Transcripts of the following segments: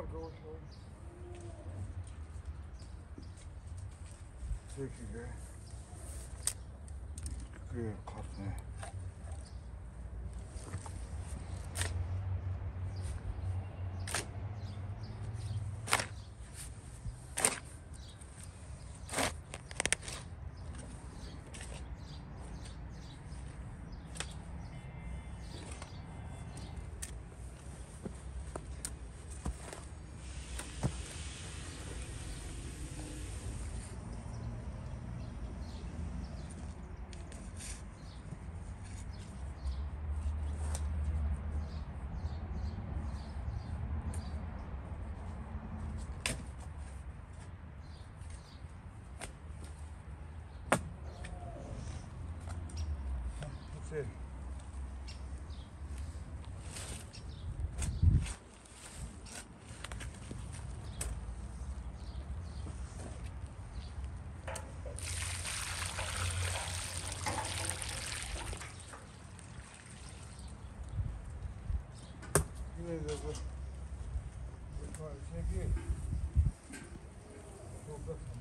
gotta go. Thank you, guys. Good, cut вывезла. Снеги. Долго там.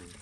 이